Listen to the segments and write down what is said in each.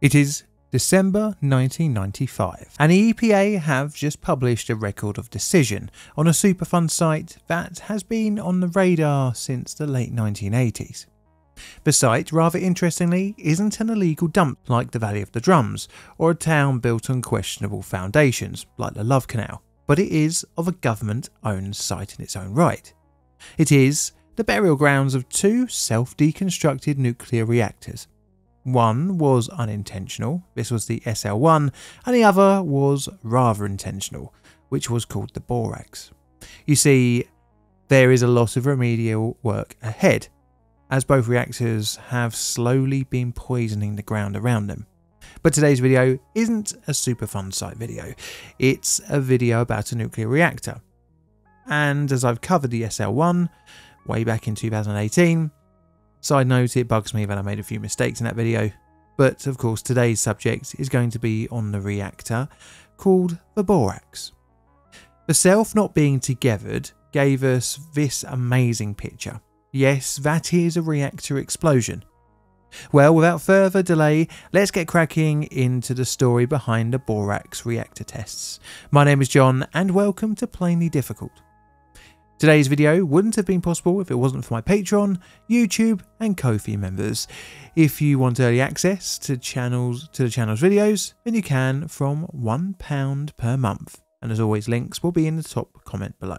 It is December 1995, and the EPA have just published a record of decision on a Superfund site that has been on the radar since the late 1980s. The site, rather interestingly, isn't an illegal dump like the Valley of the Drums, or a town built on questionable foundations like the Love Canal, but it is of a government owned site in its own right. It is the burial grounds of two self deconstructed nuclear reactors. One was unintentional, this was the SL 1, and the other was rather intentional, which was called the Borax. You see, there is a lot of remedial work ahead, as both reactors have slowly been poisoning the ground around them. But today's video isn't a Superfund site video, it's a video about a nuclear reactor. And as I've covered the SL1 way back in 2018, side note it bugs me that I made a few mistakes in that video, but of course today's subject is going to be on the reactor called the Borax. The self not being togethered gave us this amazing picture Yes, that is a reactor explosion. Well, without further delay, let's get cracking into the story behind the Borax reactor tests. My name is John, and welcome to Plainly Difficult. Today's video wouldn't have been possible if it wasn't for my Patreon, YouTube, and Ko-fi members. If you want early access to channels to the channel's videos, then you can from £1 per month. And as always, links will be in the top comment below.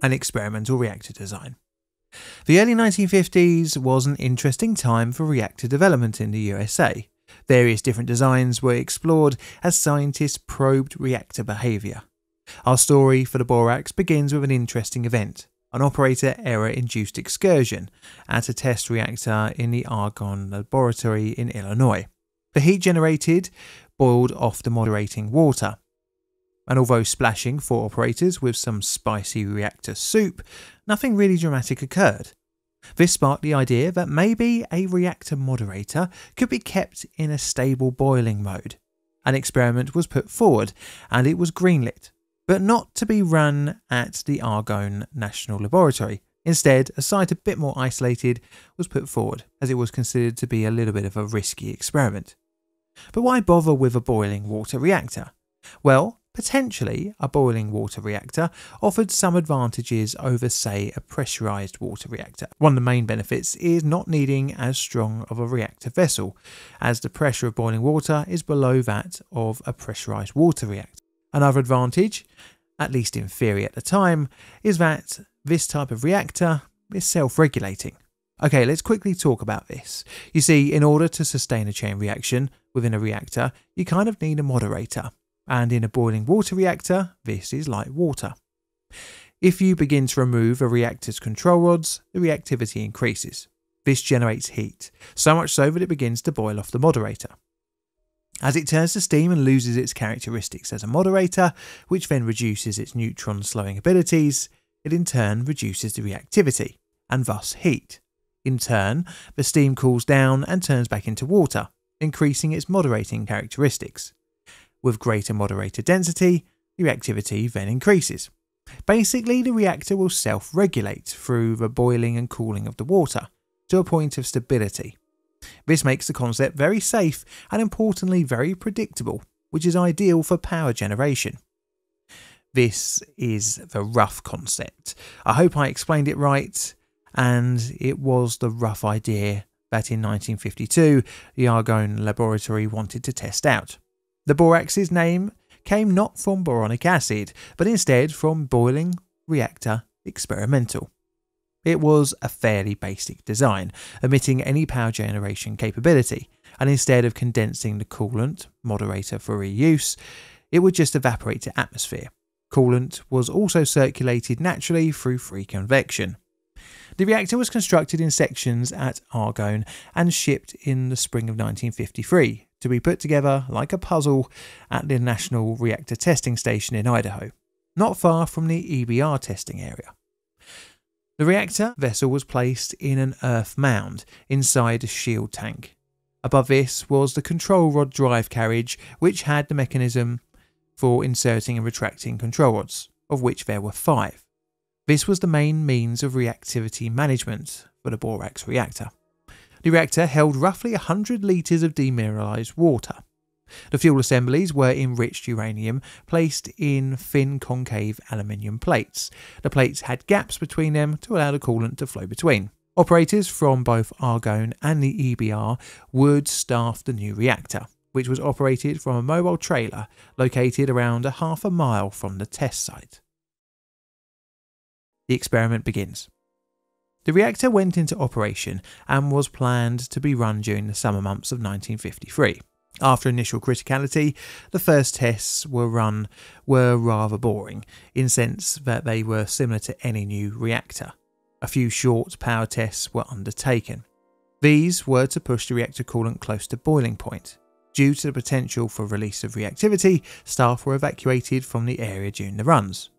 and experimental reactor design. The early 1950s was an interesting time for reactor development in the USA. Various different designs were explored as scientists probed reactor behaviour. Our story for the Borax begins with an interesting event an operator error induced excursion at a test reactor in the Argonne Laboratory in Illinois. The heat generated boiled off the moderating water, and although splashing four operators with some spicy reactor soup, nothing really dramatic occurred. This sparked the idea that maybe a reactor moderator could be kept in a stable boiling mode. An experiment was put forward and it was greenlit, but not to be run at the Argonne National Laboratory. Instead, a site a bit more isolated was put forward, as it was considered to be a little bit of a risky experiment. But why bother with a boiling water reactor? Well, Potentially, a boiling water reactor offered some advantages over, say, a pressurised water reactor. One of the main benefits is not needing as strong of a reactor vessel, as the pressure of boiling water is below that of a pressurised water reactor. Another advantage, at least in theory at the time, is that this type of reactor is self regulating. Okay, let's quickly talk about this. You see, in order to sustain a chain reaction within a reactor, you kind of need a moderator and in a boiling water reactor, this is like water. If you begin to remove a reactor's control rods, the reactivity increases. This generates heat, so much so that it begins to boil off the moderator. As it turns to steam and loses its characteristics as a moderator, which then reduces its neutron slowing abilities, it in turn reduces the reactivity, and thus heat. In turn, the steam cools down and turns back into water, increasing its moderating characteristics. With greater moderator density, the reactivity then increases. Basically, the reactor will self regulate through the boiling and cooling of the water to a point of stability. This makes the concept very safe and importantly very predictable, which is ideal for power generation. This is the rough concept. I hope I explained it right, and it was the rough idea that in 1952 the Argonne laboratory wanted to test out. The borax's name came not from boronic acid, but instead from boiling reactor experimental. It was a fairly basic design, omitting any power generation capability, and instead of condensing the coolant, moderator for reuse, it would just evaporate to atmosphere. Coolant was also circulated naturally through free convection. The reactor was constructed in sections at Argonne and shipped in the spring of 1953 to be put together like a puzzle at the National Reactor Testing Station in Idaho, not far from the EBR testing area. The reactor vessel was placed in an earth mound inside a shield tank. Above this was the control rod drive carriage, which had the mechanism for inserting and retracting control rods, of which there were five. This was the main means of reactivity management for the borax reactor. The reactor held roughly 100 litres of demineralised water. The fuel assemblies were enriched uranium placed in thin concave aluminium plates. The plates had gaps between them to allow the coolant to flow between. Operators from both Argonne and the EBR would staff the new reactor, which was operated from a mobile trailer located around a half a mile from the test site. The experiment begins. The reactor went into operation and was planned to be run during the summer months of 1953. After initial criticality, the first tests were run were rather boring, in the sense that they were similar to any new reactor a few short power tests were undertaken. These were to push the reactor coolant close to boiling point. Due to the potential for release of reactivity, staff were evacuated from the area during the runs.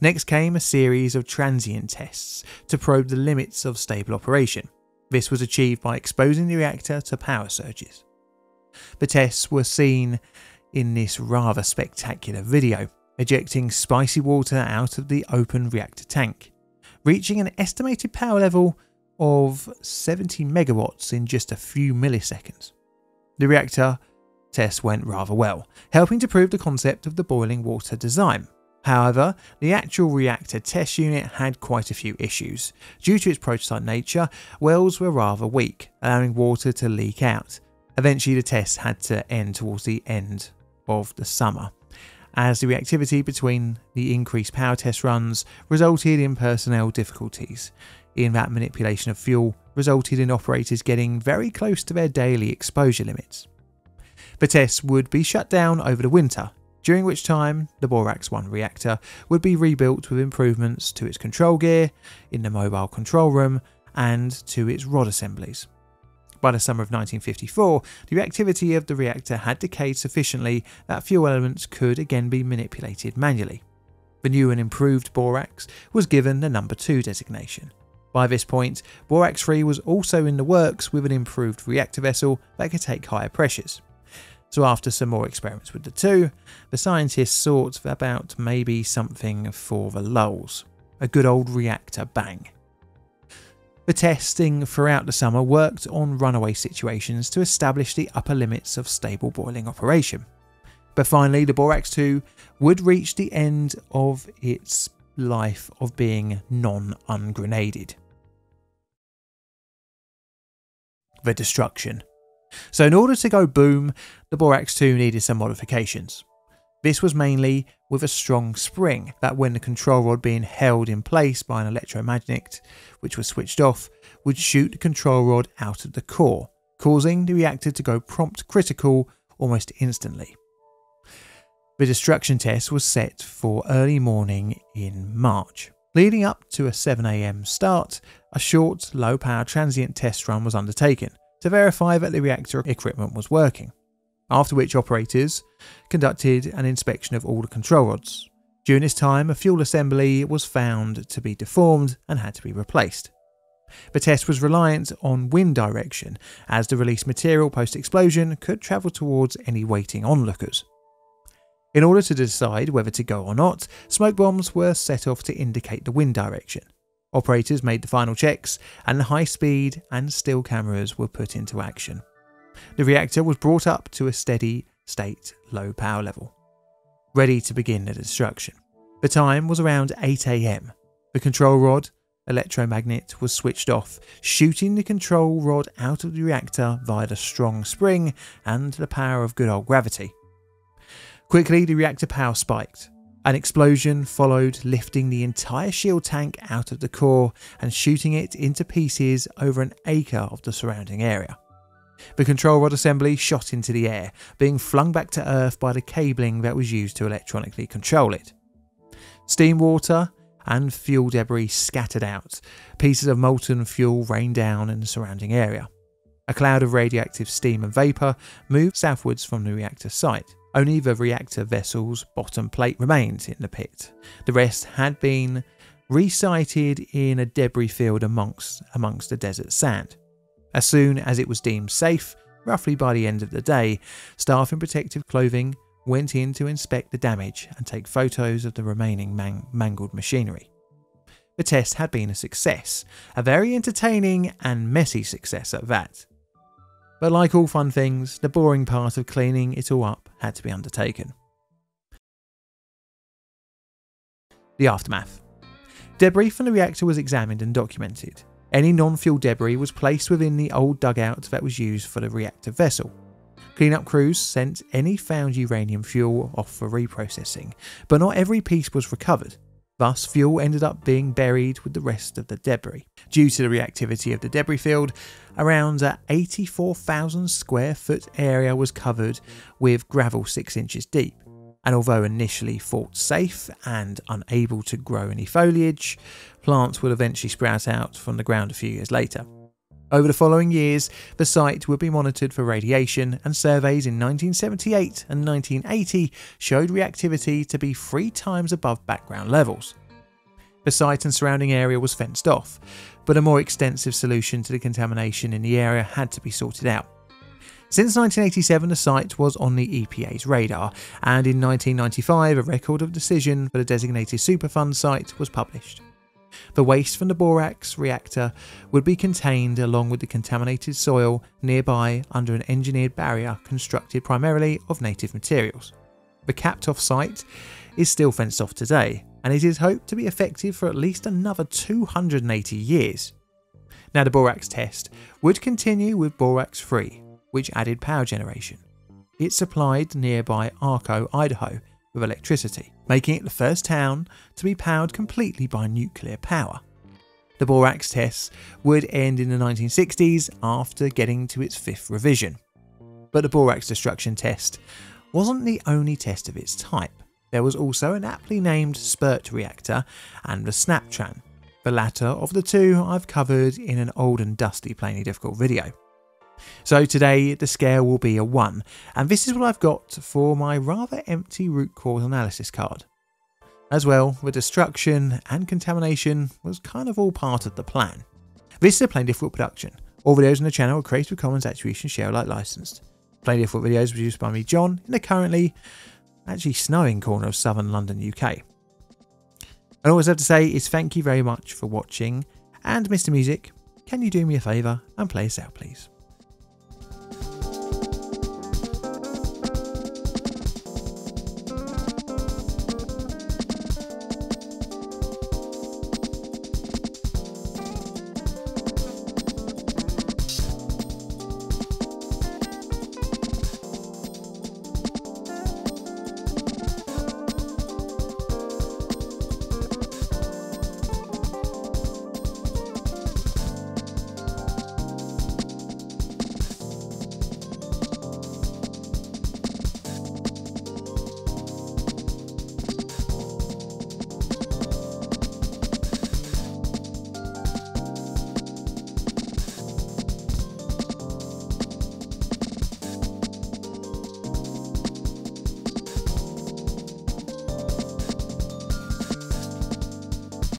Next came a series of transient tests to probe the limits of stable operation. This was achieved by exposing the reactor to power surges. The tests were seen in this rather spectacular video, ejecting spicy water out of the open reactor tank reaching an estimated power level of 70 megawatts in just a few milliseconds. The reactor test went rather well, helping to prove the concept of the boiling water design. However, the actual reactor test unit had quite a few issues. Due to its prototype nature, wells were rather weak, allowing water to leak out. Eventually, the test had to end towards the end of the summer as the reactivity between the increased power test runs resulted in personnel difficulties. In that manipulation of fuel resulted in operators getting very close to their daily exposure limits. The tests would be shut down over the winter, during which time the Borax 1 reactor would be rebuilt with improvements to its control gear, in the mobile control room, and to its rod assemblies. By the summer of 1954, the reactivity of the reactor had decayed sufficiently that fuel elements could again be manipulated manually. The new and improved borax was given the number 2 designation. By this point, Borax 3 was also in the works with an improved reactor vessel that could take higher pressures. So after some more experiments with the two, the scientists thought about maybe something for the lulls. A good old reactor bang. The testing throughout the summer worked on runaway situations to establish the upper limits of stable boiling operation. But finally, the Borax 2 would reach the end of its life of being non ungrenaded. The destruction. So, in order to go boom, the Borax 2 needed some modifications. This was mainly with a strong spring that when the control rod being held in place by an electromagnet, which was switched off, would shoot the control rod out of the core, causing the reactor to go prompt critical almost instantly. The destruction test was set for early morning in March. Leading up to a 7am start, a short, low power transient test run was undertaken to verify that the reactor equipment was working after which operators conducted an inspection of all the control rods. During this time, a fuel assembly was found to be deformed and had to be replaced. The test was reliant on wind direction, as the released material post explosion could travel towards any waiting onlookers. In order to decide whether to go or not, smoke bombs were set off to indicate the wind direction. Operators made the final checks, and high speed and still cameras were put into action. The reactor was brought up to a steady state low power level, ready to begin the destruction. The time was around 8am. The control rod electromagnet was switched off, shooting the control rod out of the reactor via the strong spring and the power of good old gravity. Quickly, the reactor power spiked. An explosion followed, lifting the entire shield tank out of the core and shooting it into pieces over an acre of the surrounding area. The control rod assembly shot into the air, being flung back to Earth by the cabling that was used to electronically control it. Steam water and fuel debris scattered out, pieces of molten fuel rained down in the surrounding area. A cloud of radioactive steam and vapour moved southwards from the reactor site. Only the reactor vessel's bottom plate remained in the pit. The rest had been resited in a debris field amongst, amongst the desert sand. As soon as it was deemed safe, roughly by the end of the day, staff in protective clothing went in to inspect the damage and take photos of the remaining man- mangled machinery. The test had been a success, a very entertaining and messy success at that. But like all fun things, the boring part of cleaning it all up had to be undertaken. The aftermath. Debris from the reactor was examined and documented. Any non fuel debris was placed within the old dugout that was used for the reactor vessel. Cleanup crews sent any found uranium fuel off for reprocessing, but not every piece was recovered. Thus, fuel ended up being buried with the rest of the debris. Due to the reactivity of the debris field, around an 84,000 square foot area was covered with gravel 6 inches deep. And although initially thought safe and unable to grow any foliage, plants would eventually sprout out from the ground a few years later. Over the following years, the site would be monitored for radiation, and surveys in 1978 and 1980 showed reactivity to be three times above background levels. The site and surrounding area was fenced off, but a more extensive solution to the contamination in the area had to be sorted out. Since 1987, the site was on the EPA's radar, and in 1995, a record of decision for the designated Superfund site was published. The waste from the borax reactor would be contained along with the contaminated soil nearby under an engineered barrier constructed primarily of native materials. The capped off site is still fenced off today, and it is hoped to be effective for at least another 280 years. Now, the borax test would continue with borax 3, which added power generation. It supplied nearby Arco, Idaho, with electricity, making it the first town to be powered completely by nuclear power. The borax tests would end in the 1960s after getting to its fifth revision. But the borax destruction test wasn't the only test of its type. There was also an aptly named SPERT reactor and the Snaptran. The latter of the two I've covered in an old and dusty plainly difficult video. So today the scale will be a 1, and this is what I've got for my rather empty root cause analysis card. As well, the destruction and contamination was kind of all part of the plan. This is a Plainly Difficult production. All videos on the channel are Creative Commons Attribution Share Alike licensed. Plainly Difficult videos produced by me, John, in the currently actually snowing corner of southern London, UK. And I have to say is thank you very much for watching, and Mr. Music, can you do me a favour and play us out, please?